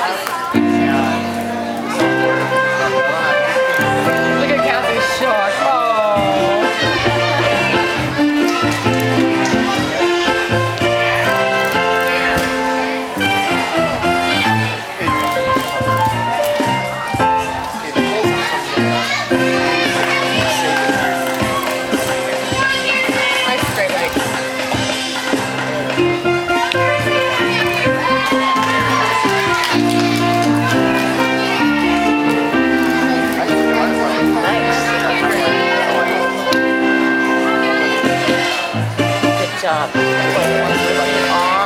Obrigada. じゃあ。